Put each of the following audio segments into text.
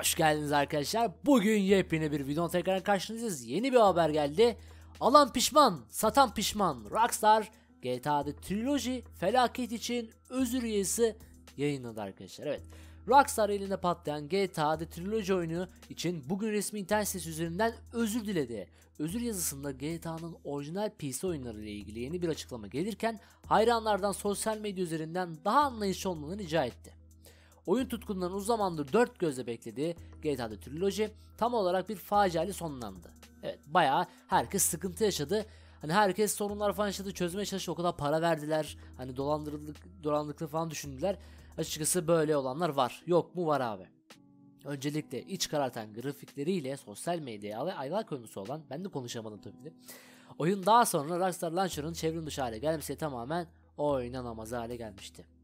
Hoş geldiniz arkadaşlar. Bugün yepyeni bir video tekrar karşınızdayız. Yeni bir haber geldi. Alan pişman, satan pişman. Rockstar GTA'da Trilogy felaket için özür üyesi yayınladı arkadaşlar. Evet. Rockstar elinde patlayan GTA The Trilogy oyunu için bugün resmi internet sitesi üzerinden özür diledi. Özür yazısında GTA'nın orijinal PC oyunları ile ilgili yeni bir açıklama gelirken hayranlardan sosyal medya üzerinden daha anlayışlı olmalarını rica etti. Oyun tutkunlarının uzun zamandır dört gözle beklediği GTA'da Trilogy tam olarak bir faciayla sonlandı. Evet bayağı herkes sıkıntı yaşadı. Hani herkes sorunlar falan yaşadı çözmeye çalıştı o kadar para verdiler. Hani dolandırıldık, dolandırdıkları falan düşündüler. Açıkçası böyle olanlar var. Yok mu var abi. Öncelikle iç karartan grafikleriyle sosyal medyaya aylar konusu olan ben de konuşamadım tabii de. Oyun daha sonra Rockstar Launcher'ın çevrim dışı hale gelmesi tamamen oynanamaz hale gelmişti.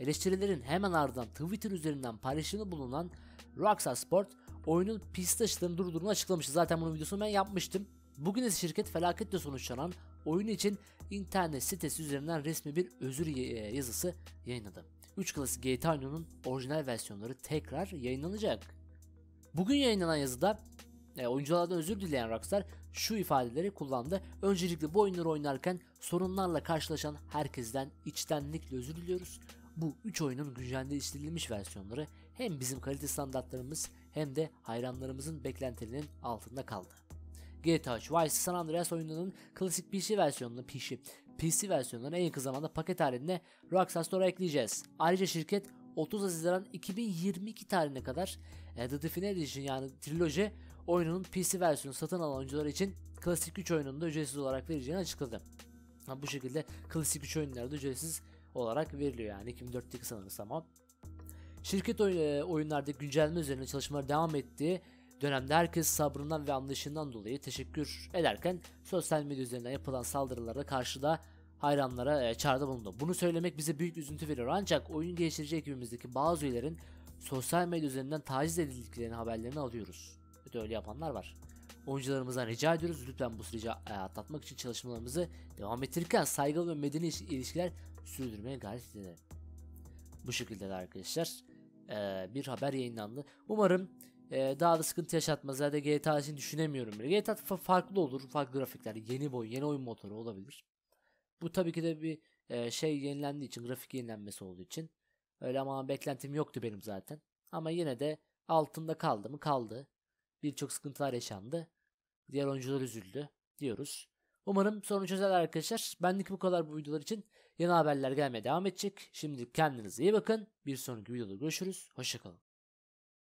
Eleştirilerin hemen ardından Twitter üzerinden paylaşımı bulunan Rockstar Sport oyunun pist taşıtlarını durdurduğunu açıklamıştı. Zaten bunun videosunu ben yapmıştım. Bugün ise şirket felaketle sonuçlanan oyun için internet sitesi üzerinden resmi bir özür yazısı yayınladı. 3 klasik GTA oyununun orijinal versiyonları tekrar yayınlanacak. Bugün yayınlanan yazıda e, oyunculardan özür dileyen Rockstar şu ifadeleri kullandı. Öncelikle bu oyunları oynarken sorunlarla karşılaşan herkesten içtenlikle özür diliyoruz. Bu 3 oyunun güncelleştirilmiş versiyonları hem bizim kalite standartlarımız hem de hayranlarımızın beklentilerinin altında kaldı. GTA 3 Vice San Andreas oyununun klasik PC versiyonunu PC, PC versiyonlarını en yakın zamanda paket halinde Rockstar Store'a ekleyeceğiz. Ayrıca şirket 30 Haziran 2022 tarihine kadar e, The Definitive Edition yani Trilogy oyununun PC versiyonu satın alan oyuncular için klasik 3 oyununu da ücretsiz olarak vereceğini açıkladı. Bu şekilde klasik 3 oyunları da ücretsiz olarak veriliyor yani 2004'teki sanırsam o. Şirket e, oyunlarda güncelleme üzerine çalışmalar devam ettiği dönemde herkes sabrından ve anlayışından dolayı teşekkür ederken sosyal medya üzerinden yapılan saldırılara karşı da hayranlara e, çağrıda bulundu. Bunu söylemek bize büyük üzüntü veriyor ancak oyun geliştirici ekibimizdeki bazı üyelerin sosyal medya üzerinden taciz edildiklerini haberlerini alıyoruz. Evet öyle yapanlar var. Oyuncularımızdan rica ediyoruz lütfen bu süreci e, atlatmak için çalışmalarımızı devam ettirirken saygılı ve medeni ilişkiler sürdürmeye gayret edelim. Bu şekilde de arkadaşlar e, bir haber yayınlandı. Umarım e, daha da sıkıntı yaşatmaz. Zaten GTA için düşünemiyorum bile. GTA farklı olur. Farklı grafikler. Yeni boy, yeni oyun motoru olabilir. Bu tabii ki de bir e, şey yenilendiği için, grafik yenilenmesi olduğu için. Öyle ama beklentim yoktu benim zaten. Ama yine de altında kaldı mı kaldı. Birçok sıkıntılar yaşandı. Diğer oyuncular üzüldü diyoruz. Umarım sorunu çözer arkadaşlar. Benlik bu kadar bu videolar için. Yeni haberler gelmeye devam edecek. Şimdi kendinize iyi bakın. Bir sonraki videoda görüşürüz. Hoşçakalın.